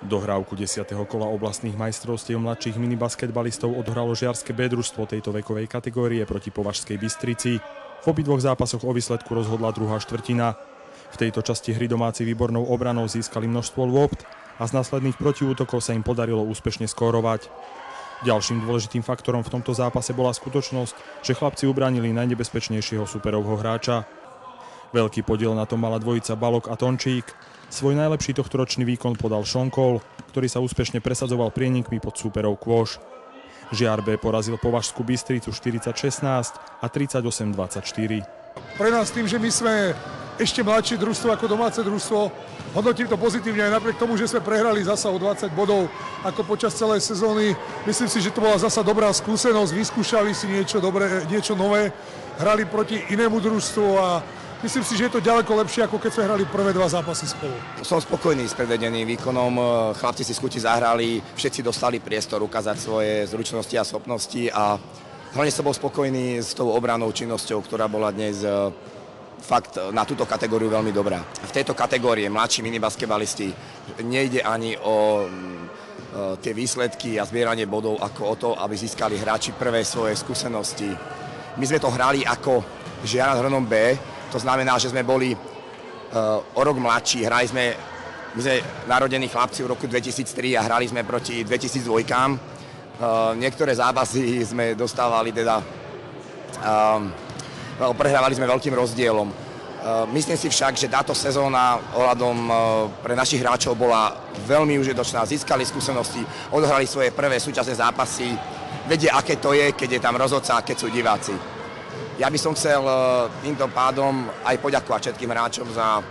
Dohrávku 10. kola oblastných majstrovstiev mladších minibasketbalistov odhralo žiarske B tejto vekovej kategórie proti Považskej Bystrici. V obidvoch zápasoch o výsledku rozhodla druhá štvrtina. V tejto časti hry domáci výbornou obranou získali množstvo lôpt a z následných protiútokov sa im podarilo úspešne skórovať. Ďalším dôležitým faktorom v tomto zápase bola skutočnosť, že chlapci ubránili najnebezpečnejšieho superovho hráča. Veľký podiel na tom mala dvojica Balok a Tončík, Svoj najlepší tohtoročný výkon podal Šonkol, ktorý sa úspešne presadzoval prienikmi pod súperov Kôž. Žiar B porazil Považskú Bystricu 40-16 a 38-24. Pre nás tým, že my sme ešte mladšie družstvo ako domáce družstvo, hodnotím to pozitívne aj napriek tomu, že sme prehrali zasa o 20 bodov ako počas celej sezóny. Myslím si, že to bola zasa dobrá skúsenosť, vyskúšali si niečo, dobré, niečo nové, hrali proti inému družstvu a Myslím si, že je to ďaleko lepšie, ako keď sme hrali prvé dva zápasy spolu. Som spokojný s predvedeným výkonom. Chlapci si skuti zahrali, všetci dostali priestor ukázať svoje zručnosti a schopnosti a hlavne som bol spokojný s tou obranou činnosťou, ktorá bola dnes e, fakt na túto kategóriu veľmi dobrá. V tejto kategórie mladší minibasketbalisti nejde ani o e, tie výsledky a zbieranie bodov ako o to, aby získali hráči prvé svoje skúsenosti. My sme to hrali ako Žiara Hronom B, to znamená, že sme boli uh, o rok mladší. Hrali sme, my sme narodení chlapci v roku 2003 a hrali sme proti 2002. Uh, eh, niektoré zápasy sme dostávali teda, uh, prehrávali sme veľkým rozdielom. Myslím si však, že táto sezóna ohľadom pre našich hráčov bola veľmi užitočná. Získali skúsenosti, odohrali svoje prvé súčasné zápasy, vedia, aké to je, keď je tam rozhodca a keď sú diváci. Ja by som chcel e, týmto pádom aj poďakovať všetkým hráčom za,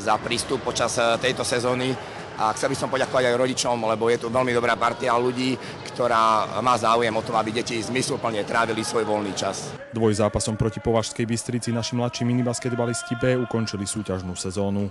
za prístup počas e, tejto sezóny a chcel by som poďakovať aj rodičom, lebo je tu veľmi dobrá partia ľudí, ktorá má záujem o tom, aby deti zmysluplne trávili svoj voľný čas. Dvoj zápasom proti Považskej Bystrici naši mladší minibasketbalisti B ukončili súťažnú sezónu.